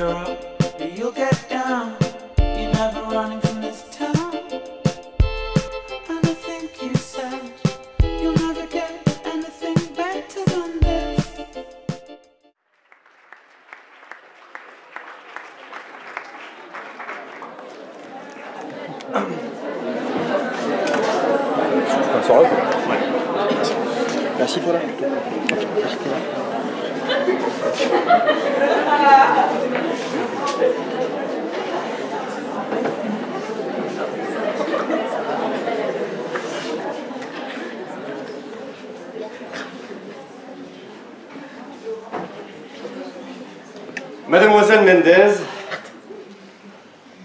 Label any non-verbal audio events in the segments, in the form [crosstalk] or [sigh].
you're up, you'll get down. You're never running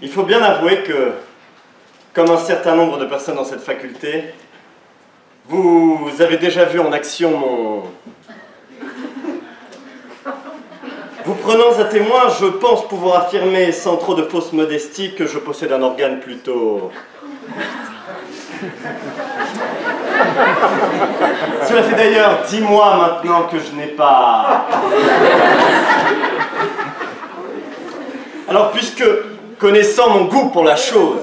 il faut bien avouer que, comme un certain nombre de personnes dans cette faculté, vous avez déjà vu en action mon... Vous prenant à témoin, je pense pouvoir affirmer sans trop de fausse modestie que je possède un organe plutôt... [laughs] Cela fait d'ailleurs dix mois maintenant que je n'ai pas... Alors puisque, connaissant mon goût pour la chose,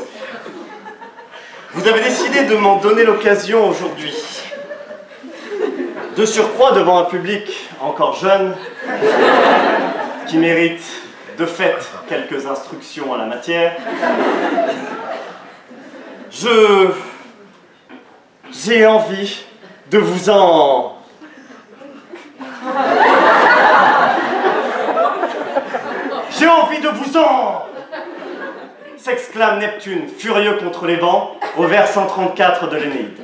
vous avez décidé de m'en donner l'occasion aujourd'hui. De surcroît devant un public encore jeune, qui mérite de fait quelques instructions à la matière, je... j'ai envie de vous en... J'ai envie de vous en... s'exclame Neptune, furieux contre les vents, au vers 134 de l'Énéide.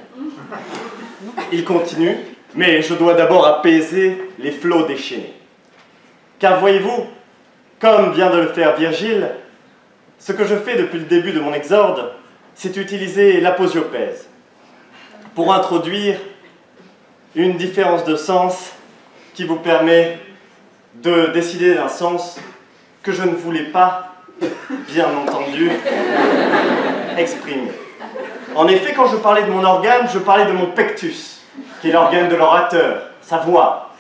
Il continue, mais je dois d'abord apaiser les flots déchaînés. Car voyez-vous, comme vient de le faire Virgile, ce que je fais depuis le début de mon exorde, c'est utiliser l'aposiopèse pour introduire une différence de sens qui vous permet de décider d'un sens que je ne voulais pas, bien entendu, exprimer. En effet, quand je parlais de mon organe, je parlais de mon pectus, qui est l'organe de l'orateur, sa voix.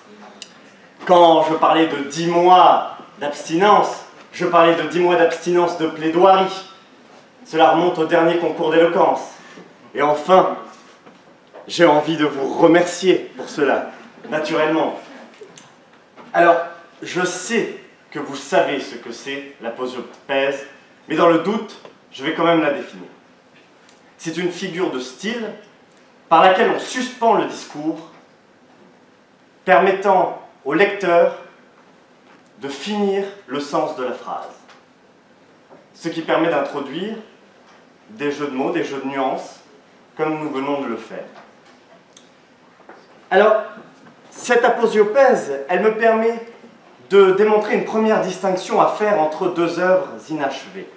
Quand je parlais de dix mois d'abstinence, je parlais de dix mois d'abstinence de plaidoirie. Cela remonte au dernier concours d'éloquence. Et enfin, j'ai envie de vous remercier pour cela, naturellement. Alors, je sais que vous savez ce que c'est la mais dans le doute, je vais quand même la définir. C'est une figure de style par laquelle on suspend le discours, permettant au lecteur de finir le sens de la phrase. Ce qui permet d'introduire des jeux de mots, des jeux de nuances, comme nous venons de le faire. Alors, cette aposiopèse, elle me permet de démontrer une première distinction à faire entre deux œuvres inachevées.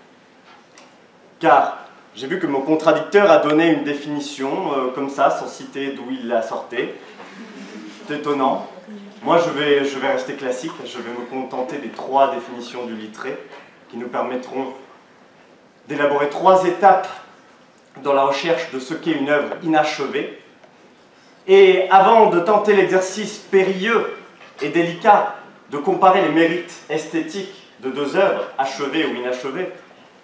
Car j'ai vu que mon contradicteur a donné une définition euh, comme ça, sans citer d'où il la sortait. C'est étonnant. Moi, je vais, je vais rester classique. Je vais me contenter des trois définitions du littré qui nous permettront d'élaborer trois étapes dans la recherche de ce qu'est une œuvre inachevée. Et avant de tenter l'exercice périlleux et délicat de comparer les mérites esthétiques de deux œuvres, achevées ou inachevées,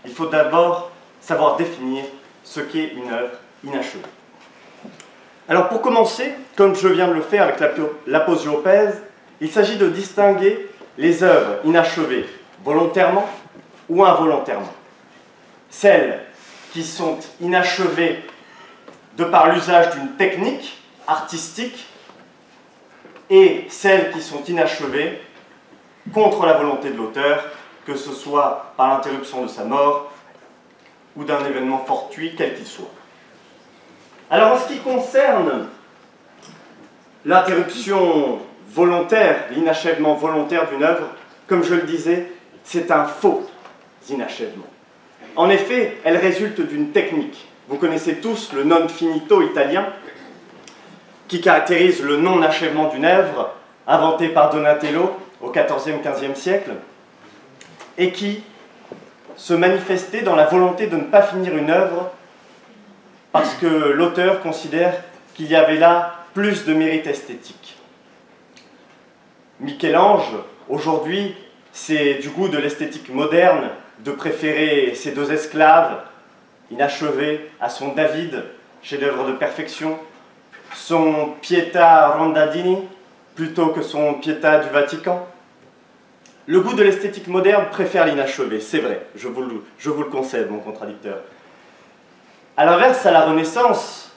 il faut d'abord savoir définir ce qu'est une œuvre inachevée. Alors pour commencer, comme je viens de le faire avec l'aposiopèse, il s'agit de distinguer les œuvres inachevées volontairement ou involontairement. Celles qui sont inachevées de par l'usage d'une technique artistique et celles qui sont inachevées contre la volonté de l'auteur, que ce soit par l'interruption de sa mort ou d'un événement fortuit, quel qu'il soit. Alors en ce qui concerne l'interruption volontaire, l'inachèvement volontaire d'une œuvre, comme je le disais, c'est un faux inachèvement. En effet, elle résulte d'une technique. Vous connaissez tous le non finito italien, qui caractérise le non-achèvement d'une œuvre, inventé par Donatello au XIVe, XVe siècle, et qui se manifestait dans la volonté de ne pas finir une œuvre parce que l'auteur considère qu'il y avait là plus de mérite esthétique. Michel-Ange, aujourd'hui, C'est du goût de l'esthétique moderne de préférer ces deux esclaves, inachevés, à son David, chef-d'œuvre de perfection, son Pietà Rondadini, plutôt que son Pietà du Vatican. Le goût de l'esthétique moderne préfère l'inachevé, c'est vrai, je vous, le, concède, mon contradicteur. A l'inverse, à la Renaissance,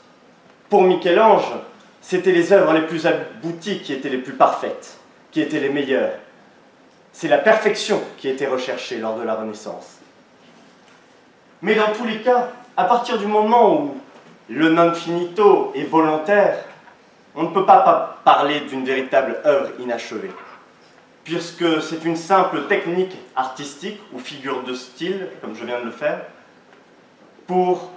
pour Michel-Ange, c'était les œuvres les plus abouties qui étaient les plus parfaites, qui étaient les meilleures. C'est la perfection qui était recherchée lors de la Renaissance. Mais dans tous les cas, à partir du moment où le non finito est volontaire, on ne peut pas parler d'une véritable œuvre inachevée, puisque c'est une simple technique artistique ou figure de style, comme je viens de le faire, pour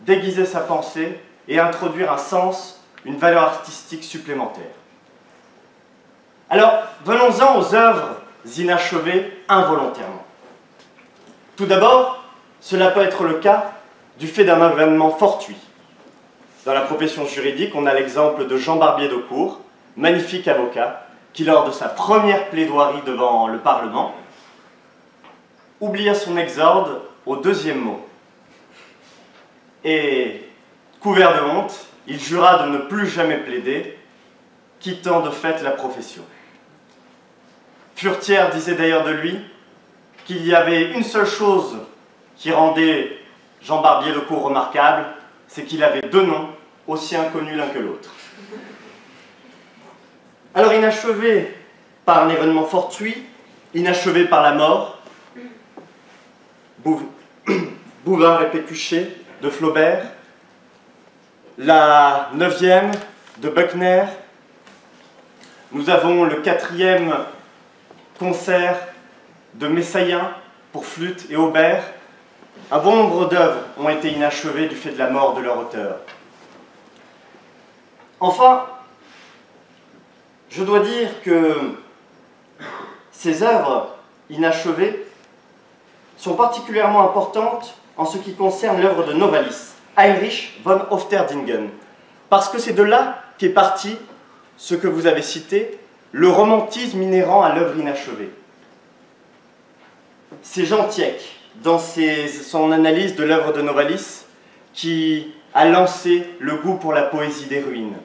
déguiser sa pensée et introduire un sens, une valeur artistique supplémentaire. Alors, venons-en aux œuvres inachevées involontairement. Tout d'abord, cela peut être le cas du fait d'un événement fortuit. Dans la profession juridique, on a l'exemple de Jean Barbier de Cour, magnifique avocat, qui lors de sa première plaidoirie devant le Parlement, oublia son exorde au deuxième mot. Et, couvert de honte, il jura de ne plus jamais plaider, quittant de fait la profession. Furtière disait d'ailleurs de lui qu'il y avait une seule chose qui rendait Jean Barbier le cours remarquable, c'est qu'il avait deux noms aussi inconnus l'un que l'autre. Alors inachevé par un événement fortuit, inachevé par la mort, [clears throat] Bouvard et Pécuchet de Flaubert, la neuvième de Buckner, nous avons le quatrième concert de Messayen pour flûte et aubert. Un bon nombre d'œuvres ont été inachevées du fait de la mort de leur auteur. Enfin, je dois dire que ces œuvres inachevées sont particulièrement importantes en ce qui concerne l'œuvre de Novalis, Heinrich von Ofterdingen, parce que c'est de là qu'est parti ce que vous avez cité, le romantisme inhérent à l'œuvre inachevée. C'est Jean Tieck, dans son analyse de l'œuvre de Novalis, qui a lancé le goût pour la poésie des ruines,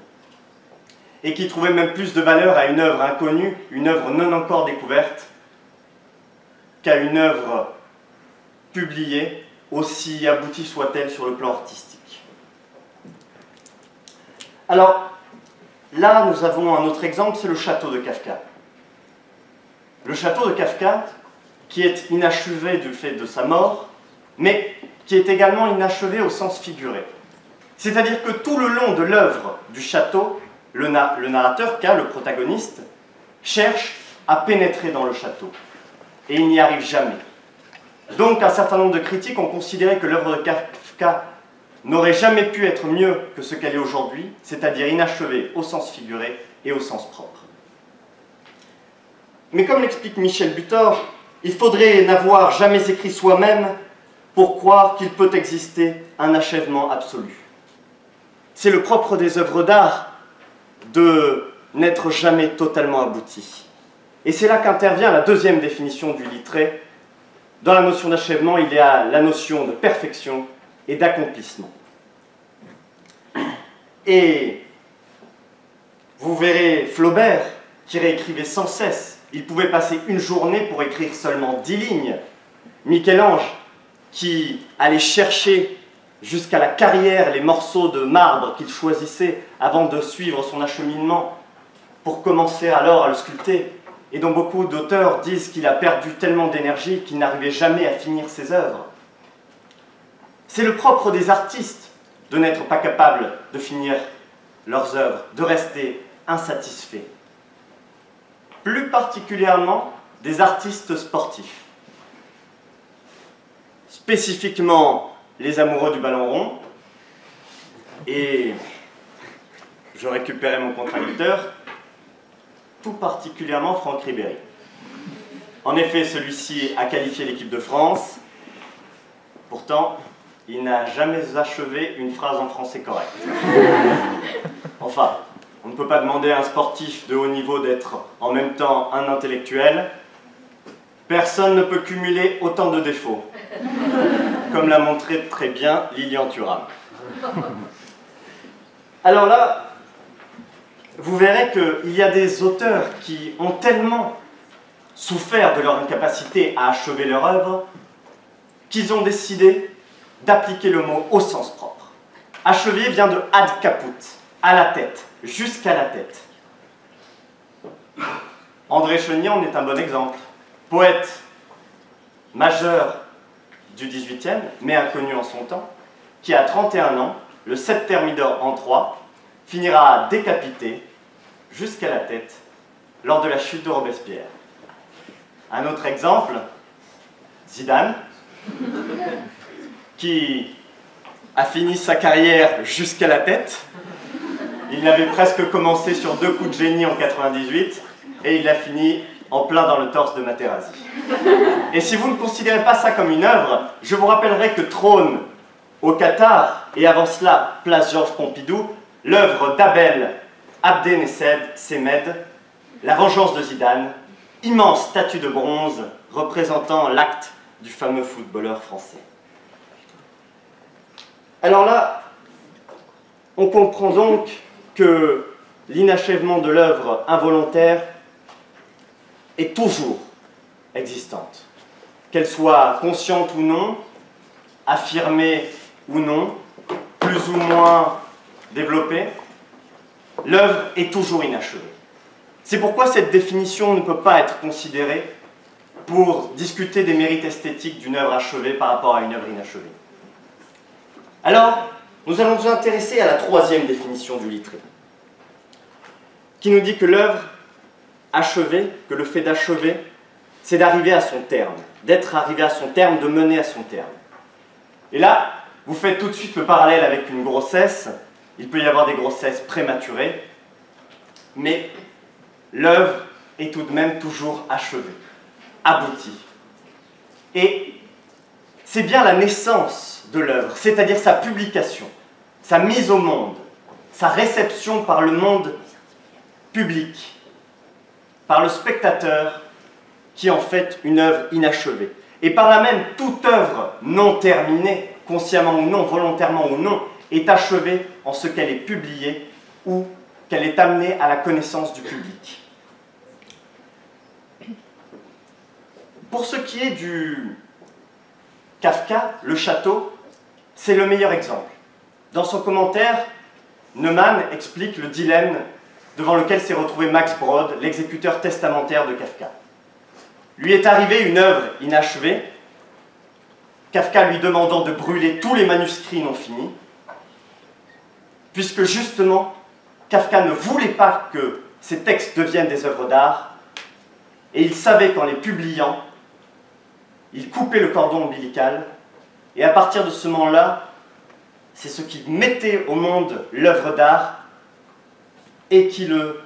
et qui trouvait même plus de valeur à une œuvre inconnue, une œuvre non encore découverte, qu'à une œuvre publiée, aussi aboutie soit-elle sur le plan artistique. Alors, Là, nous avons un autre exemple, c'est le château de Kafka. Le château de Kafka, qui est inachevé du fait de sa mort, mais qui est également inachevé au sens figuré. C'est-à-dire que tout le long de l'œuvre du château, le, narrateur, K, le protagoniste, cherche à pénétrer dans le château. Et il n'y arrive jamais. Donc un certain nombre de critiques ont considéré que l'œuvre de Kafka n'aurait jamais pu être mieux que ce qu'elle est aujourd'hui, c'est-à-dire inachevée au sens figuré et au sens propre. Mais comme l'explique Michel Butor, il faudrait n'avoir jamais écrit soi-même pour croire qu'il peut exister un achèvement absolu. C'est le propre des œuvres d'art de n'être jamais totalement abouti. Et c'est là qu'intervient la deuxième définition du littré. Dans la notion d'achèvement, il y a la notion de perfection et d'accomplissement. Et vous verrez Flaubert qui réécrivait sans cesse. Il pouvait passer une journée pour écrire seulement dix lignes. Michel-Ange qui allait chercher jusqu'à la carrière les morceaux de marbre qu'il choisissait avant de suivre son acheminement pour commencer alors à le sculpter, et dont beaucoup d'auteurs disent qu'il a perdu tellement d'énergie qu'il n'arrivait jamais à finir ses œuvres. C'est le propre des artistes de n'être pas capable de finir leurs œuvres, de rester insatisfaits. Plus particulièrement des artistes sportifs. Spécifiquement les amoureux du ballon rond. Et je récupérais mon contradicteur, tout particulièrement Franck Ribéry. En effet, celui-ci a qualifié l'équipe de France. Pourtant, il n'a jamais achevé une phrase en français correct. [laughs] Enfin, on ne peut pas demander à un sportif de haut niveau d'être en même temps un intellectuel. Personne ne peut cumuler autant de défauts, comme l'a montré très bien Lilian Thuram. Alors là, vous verrez qu'il y a des auteurs qui ont tellement souffert de leur incapacité à achever leur œuvre qu'ils ont décidé d'appliquer le mot au sens propre. Achever vient de ad caput, à la tête, jusqu'à la tête. André Chenier est un bon exemple. Poète majeur du XVIIIe, mais inconnu en son temps, qui à 31 ans, le 7 Thermidor en 3, finira décapité jusqu'à la tête lors de la chute de Robespierre. Un autre exemple, Zidane, qui a fini sa carrière jusqu'à la tête. Il avait presque commencé sur deux coups de génie en 98 et il a fini en plein dans le torse de Materazzi. Et si vous ne considérez pas ça comme une œuvre, je vous rappellerai que Trône au Qatar et avant cela Place Georges Pompidou, l'œuvre d'Abel Abdenessed Semed, La vengeance de Zidane, immense statue de bronze représentant l'acte du fameux footballeur français. Alors là, on comprend donc que l'inachèvement de l'œuvre involontaire est toujours existante. Qu'elle soit consciente ou non, affirmée ou non, plus ou moins développée, l'œuvre est toujours inachevée. C'est pourquoi cette définition ne peut pas être considérée pour discuter des mérites esthétiques d'une œuvre achevée par rapport à une œuvre inachevée. Alors, nous allons nous intéresser à la troisième définition du lettré, qui nous dit que l'œuvre achevée, que le fait d'achever, c'est d'arriver à son terme, d'être arrivé à son terme, de mener à son terme. Et là, vous faites tout de suite le parallèle avec une grossesse. Il peut y avoir des grossesses prématurées, mais l'œuvre est tout de même toujours achevée, aboutie. Et c'est bien la naissance de l'œuvre, c'est-à-dire sa publication, sa mise au monde, sa réception par le monde public, par le spectateur, qui en fait une œuvre inachevée. Et par là même, toute œuvre non terminée, consciemment ou non, volontairement ou non, est achevée en ce qu'elle est publiée ou qu'elle est amenée à la connaissance du public. Pour ce qui est du Kafka, le château, c'est le meilleur exemple. Dans son commentaire, Neumann explique le dilemme devant lequel s'est retrouvé Max Brod, l'exécuteur testamentaire de Kafka. Lui est arrivé une œuvre inachevée, Kafka lui demandant de brûler tous les manuscrits non finis, puisque justement, Kafka ne voulait pas que ces textes deviennent des œuvres d'art, et il savait qu'en les publiant, il coupait le cordon ombilical, et à partir de ce moment-là, c'est ce qui mettait au monde l'œuvre d'art et qui, le,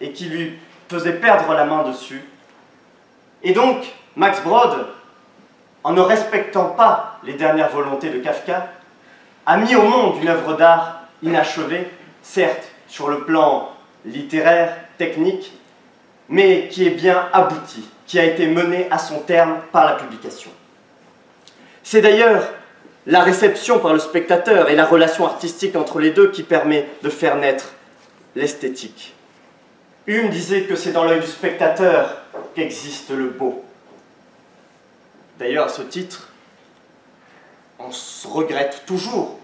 et qui lui faisait perdre la main dessus. Et donc, Max Brod, en ne respectant pas les dernières volontés de Kafka, a mis au monde une œuvre d'art inachevée, certes sur le plan littéraire, technique, mais qui est bien aboutie qui a été mené à son terme par la publication. C'est d'ailleurs la réception par le spectateur et la relation artistique entre les deux qui permet de faire naître l'esthétique. Hume disait que c'est dans l'œil du spectateur qu'existe le beau. D'ailleurs, à ce titre, on regrette toujours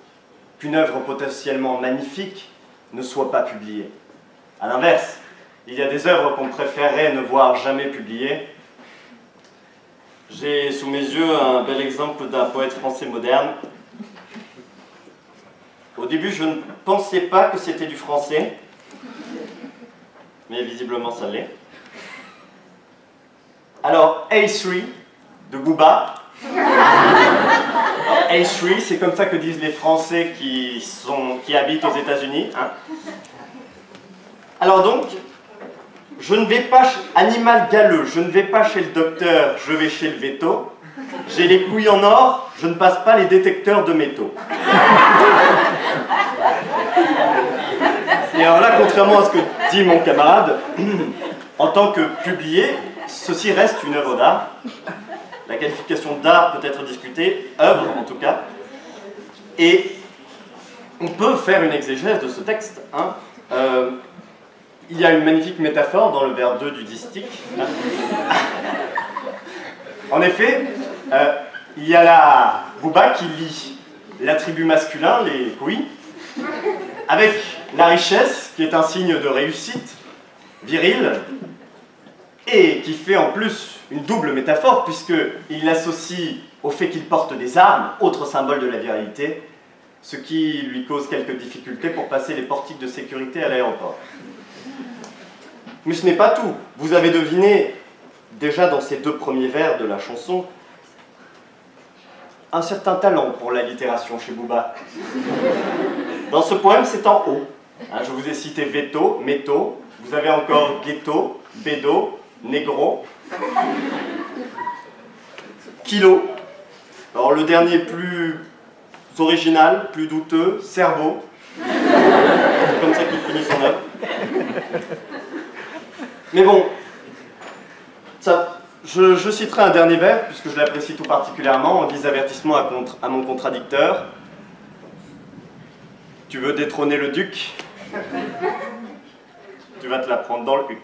qu'une œuvre potentiellement magnifique ne soit pas publiée. A l'inverse, il y a des œuvres qu'on préférerait ne voir jamais publiées j'ai sous mes yeux un bel exemple d'un poète français moderne. Au début, je ne pensais pas que c'était du français, mais visiblement ça l'est. Alors, A3 de Booba. A3, c'est comme ça que disent les Français qui, sont, qui habitent aux États-Unis. Hein. Alors donc, je ne vais pas, animal galeux, je ne vais pas chez le docteur, je vais chez le veto. J'ai les couilles en or, je ne passe pas les détecteurs de métaux. Et alors là, contrairement à ce que dit mon camarade, [clears throat] en tant que publié, ceci reste une œuvre d'art. La qualification d'art peut être discutée, œuvre en tout cas. Et on peut faire une exégèse de ce texte. Hein. Euh, il y a une magnifique métaphore dans le vers 2 du distique. [laughs] en effet, euh, il y a la Bouba qui lit l'attribut masculin, les couilles, avec la richesse, qui est un signe de réussite virile, et qui fait en plus une double métaphore, puisqu'il l'associe au fait qu'il porte des armes, autre symbole de la virilité, ce qui lui cause quelques difficultés pour passer les portiques de sécurité à l'aéroport. Mais ce n'est pas tout. Vous avez deviné, déjà dans ces deux premiers vers de la chanson, un certain talent pour l'allitération chez Booba. Dans ce poème, c'est en haut. Hein, je vous ai cité veto, métaux, vous avez encore ghetto, bédo, négro, kilo. Alors le dernier plus original, plus douteux, cerveau. C'est comme ça qu'il finit son œuvre. Mais bon, ça, je, citerai un dernier vers, puisque je l'apprécie tout particulièrement, en guise d'avertissement à, à mon contradicteur. Tu veux détrôner le duc Tu vas te la prendre dans le huc.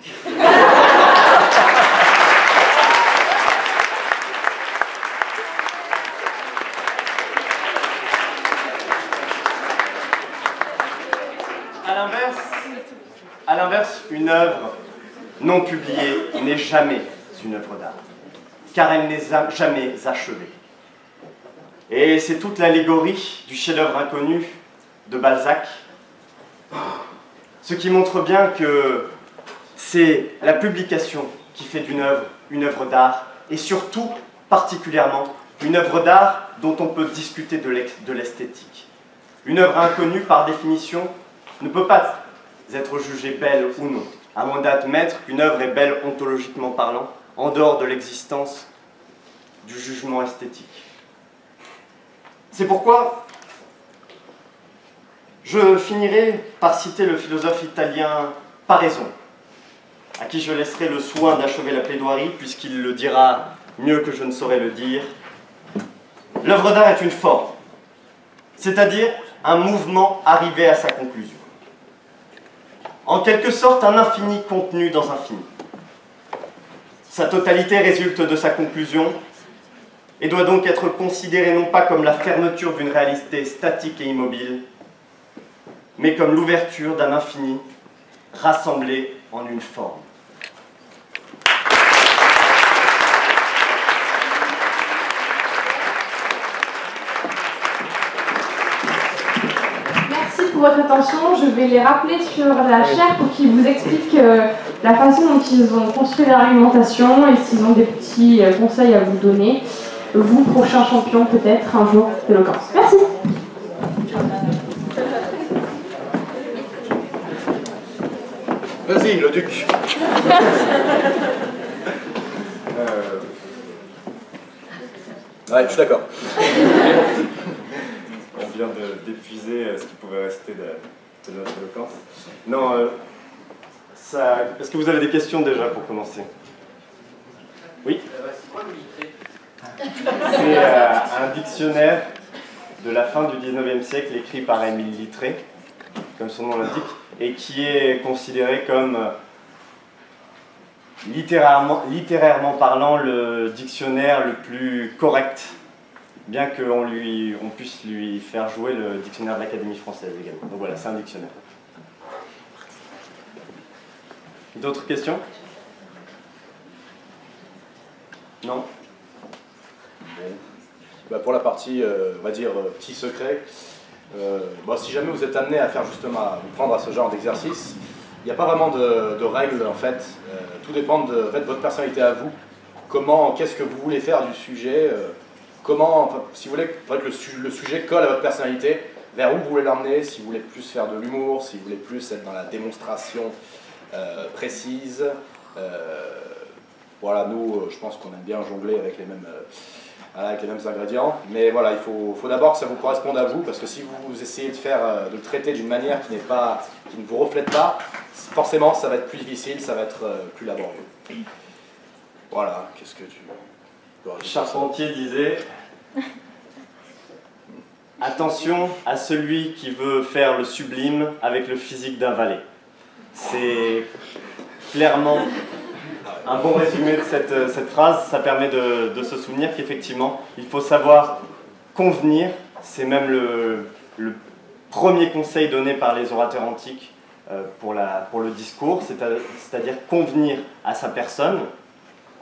À l'inverse, une œuvre non publiée n'est jamais une œuvre d'art, car elle n'est jamais achevée. Et c'est toute l'allégorie du chef-d'œuvre inconnu de Balzac, ce qui montre bien que c'est la publication qui fait d'une œuvre une œuvre d'art, et surtout, particulièrement, une œuvre d'art dont on peut discuter de l'esthétique. Une œuvre inconnue, par définition, ne peut pas être jugée belle ou non, à moins d'admettre qu'une œuvre est belle ontologiquement parlant, en dehors de l'existence du jugement esthétique. C'est pourquoi je finirai par citer le philosophe italien Paraison, à qui je laisserai le soin d'achever la plaidoirie, puisqu'il le dira mieux que je ne saurais le dire. L'œuvre d'art est une forme, c'est-à-dire un mouvement arrivé à sa conclusion. En quelque sorte, un infini contenu dans un fini. Sa totalité résulte de sa conclusion et doit donc être considérée non pas comme la fermeture d'une réalité statique et immobile, mais comme l'ouverture d'un infini rassemblé en une forme. Merci pour votre attention. Je vais les rappeler sur la chaire pour qu'ils vous expliquent euh, la façon dont ils ont construit l'argumentation et s'ils ont des petits euh, conseils à vous donner. Vous, prochain champion peut-être un jour d'éloquence. Merci. Vas-y, le duc. Euh. Ouais, je suis d'accord. On vient d'épuiser euh, ce qui pouvait rester de, notre éloquence. Non, est-ce que vous avez des questions déjà pour commencer? Oui? C'est euh, un dictionnaire de la fin du 19e siècle écrit par Émile Littré, comme son nom l'indique, et qui est considéré comme euh, littérairement, littérairement parlant le dictionnaire le plus correct, bien qu'on on puisse lui faire jouer le dictionnaire de l'Académie française également. Donc voilà, c'est un dictionnaire. D'autres questions? Non? Bah, Pour la partie, euh, on va dire, euh, petit secret, euh, si jamais vous êtes amené à faire justement, à vous prendre à ce genre d'exercice, il n'y a pas vraiment de, règles en fait. tout dépend de, votre personnalité à vous. Comment, qu'est-ce que vous voulez faire du sujet Comment, si vous voulez, que le, le, sujet colle à votre personnalité, vers où vous voulez l'emmener, si vous voulez plus faire de l'humour, si vous voulez plus être dans la démonstration euh, précise. Euh, voilà, nous, euh, je pense qu'on aime bien jongler avec les mêmes, avec les mêmes ingrédients. Mais voilà, il faut, d'abord que ça vous corresponde à vous, parce que si vous essayez de, de le traiter d'une manière qui, pas, qui ne vous reflète pas, forcément, ça va être plus difficile, ça va être plus laborieux. Voilà, qu'est-ce que tu Charpentier disait Attention à celui qui veut faire le sublime avec le physique d'un valet. C'est clairement un bon résumé de cette, cette phrase. Ça permet de, se souvenir qu'effectivement, il faut savoir convenir. C'est même le, premier conseil donné par les orateurs antiques euh, pour, la, pour le discours, c'est-à-dire convenir à sa personne,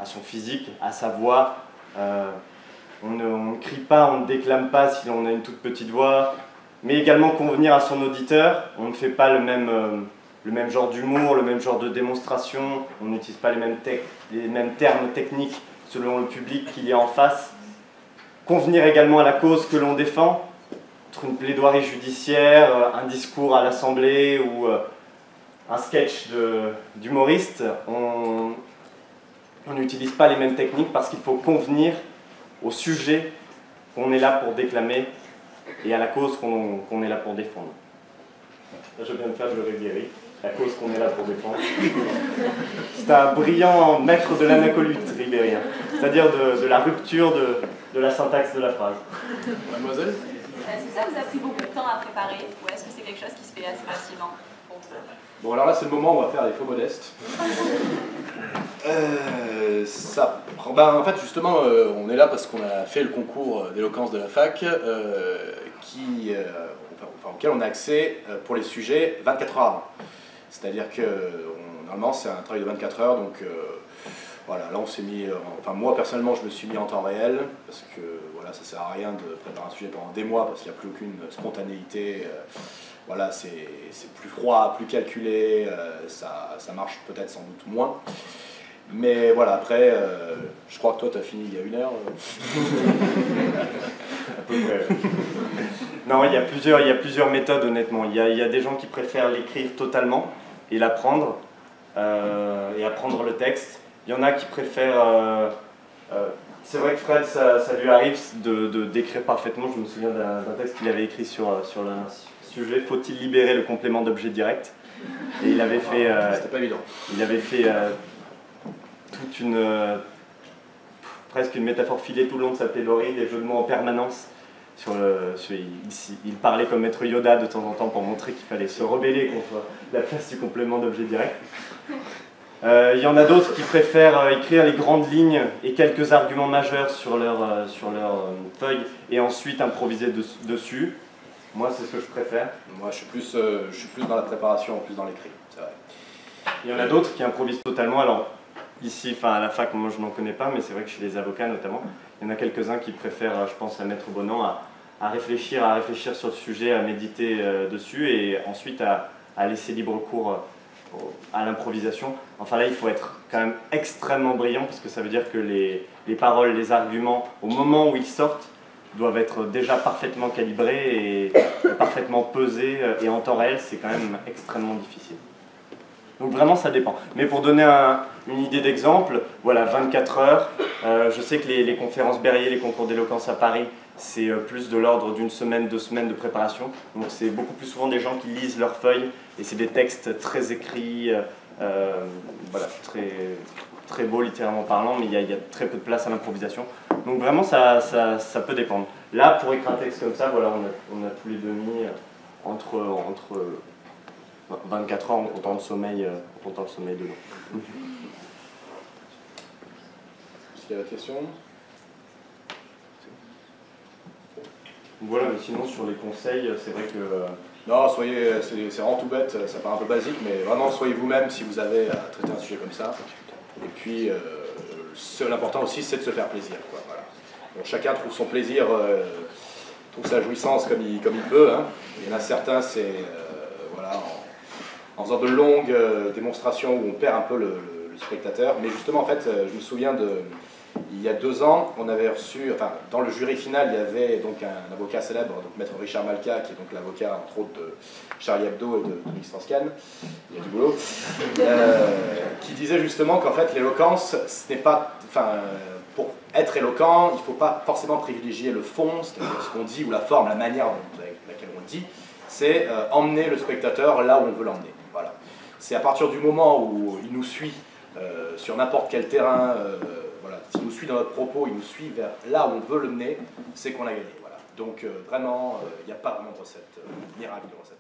à son physique, à sa voix. Euh, on ne, crie pas, on ne déclame pas si on a une toute petite voix, mais également convenir à son auditeur. On ne fait pas le même, euh, le même genre d'humour, le même genre de démonstration, on n'utilise pas les mêmes, termes techniques selon le public qu'il y a en face. Convenir également à la cause que l'on défend, entre une plaidoirie judiciaire, euh, un discours à l'Assemblée ou euh, un sketch d'humoriste, on n'utilise pas les mêmes techniques parce qu'il faut convenir au sujet qu'on est là pour déclamer et à la cause qu'on qu'on est là pour défendre. Là, je viens de faire le Ribéry, la cause qu'on est là pour défendre. C'est un brillant maître de l'anacolute ribérien, c'est-à-dire de, de la rupture de, de la syntaxe de la phrase. Mademoiselle Est-ce que ça vous a pris beaucoup de temps à préparer ou est-ce que c'est quelque chose qui se fait assez facilement pour vous? Bon, alors là, c'est le moment où on va faire les faux modestes. Euh, ça, ben, en fait, justement, euh, on est là parce qu'on a fait le concours d'éloquence de la fac, euh, qui, euh, enfin, auquel on a accès euh, pour les sujets 24 heures avant. C'est-à-dire que normalement, c'est un travail de 24 heures, donc euh, voilà, là, on s'est mis, euh, en- enfin, moi personnellement, je me suis mis en temps réel parce que voilà, ça sert à rien de préparer un sujet pendant des mois parce qu'il n'y a plus aucune spontanéité. euh, voilà, c'est plus froid, plus calculé, ça, ça marche peut-être sans doute moins. Mais voilà, après, je crois que toi, tu as fini il y a une heure. [laughs] À peu près. non, il y, a plusieurs, il y a plusieurs méthodes, honnêtement. Il y a, il y a des gens qui préfèrent l'écrire totalement et l'apprendre, euh, et apprendre le texte. Il y en a qui préfèrent... euh, euh, c'est vrai que Fred, ça, ça lui arrive de, d'écrire parfaitement. Je me souviens d'un, texte qu'il avait écrit sur, sur le sujet « Faut-il libérer le complément d'objet direct ?» Et il avait fait... euh, C'était pas évident. il avait fait euh, toute une. euh, presque une métaphore filée tout le long de sa plaidoirie, des jeux de mots en permanence. Sur le, sur- il, parlait comme maître Yoda de temps en temps pour montrer qu'il fallait se rebeller contre la place du complément d'objet direct. Euh, il y en a d'autres qui préfèrent euh, écrire les grandes lignes et quelques arguments majeurs sur leur, euh, sur leur feuille et ensuite improviser des- dessus. Moi, c'est ce que je préfère. Moi, je suis plus, euh, je suis plus dans la préparation, plus dans l'écrit, c'est vrai. Il y en a d'autres qui improvisent totalement. Alors, ici, enfin à la fac, moi je n'en connais pas, mais c'est vrai que chez les avocats notamment, il y en a quelques-uns qui préfèrent, je pense à Maître Bonan, à, à réfléchir, à réfléchir sur le sujet, à méditer euh, dessus et ensuite à, laisser libre cours euh, à l'improvisation. Enfin là, il faut être quand même extrêmement brillant parce que ça veut dire que les, les paroles, les arguments, au moment où ils sortent, doivent être déjà parfaitement calibrés et parfaitement pesés euh, et en temps réel, c'est quand même extrêmement difficile. Donc vraiment, ça dépend. Mais pour donner un- une idée d'exemple, voilà, 24 heures. Je sais que les, les conférences Berrier, les concours d'éloquence à Paris, c'est euh, plus de l'ordre d'une semaine, deux semaines de préparation. Donc c'est beaucoup plus souvent des gens qui lisent leurs feuilles et c'est des textes très écrits, euh, euh, voilà, très, très beaux littéralement parlant, mais il y, a, très peu de place à l'improvisation. Donc vraiment, ça, ça, peut dépendre. Là, pour écrire un texte comme ça, voilà, on a, on a tous les demi entre, entre euh, 24 heures en comptant le sommeil, en comptant sommeil dedans. Est-ce qu'il y a d'autres questions? Voilà, mais sinon sur les conseils, c'est vrai que euh, Non, soyez, c'est vraiment tout bête, ça paraît un peu basique, mais vraiment soyez vous-même si vous avez à traiter un sujet comme ça. Et puis, euh, l'important aussi, c'est de se faire plaisir. Quoi, voilà. Bon, chacun trouve son plaisir, euh, trouve sa jouissance comme il, comme il peut. hein. Il y en a certains, c'est voilà, en, faisant de longues démonstrations où on perd un peu le, le- spectateur. Mais justement, en fait, je me souviens de. Il y a deux ans, on avait reçu, enfin, dans le jury final, il y avait donc un avocat célèbre, donc maître Richard Malka, qui est donc l'avocat entre autres de Charlie Hebdo et de Dominique Strauss-Kahn, il y a du boulot, euh, qui disait justement qu'en fait l'éloquence, ce n'est pas, enfin, pour être éloquent, il ne faut pas forcément privilégier le fond, c'est-à-dire ce qu'on dit ou la forme, la manière dont- laquelle on le dit, c'est euh, emmener le spectateur là où on veut l'emmener. Voilà. C'est à partir du moment où il nous suit euh, sur n'importe quel terrain, s'il nous suit dans notre propos, il nous suit vers là où on veut le mener, c'est qu'on a gagné. Donc euh, vraiment, il n'y a pas vraiment de recette euh, miracle, de recette.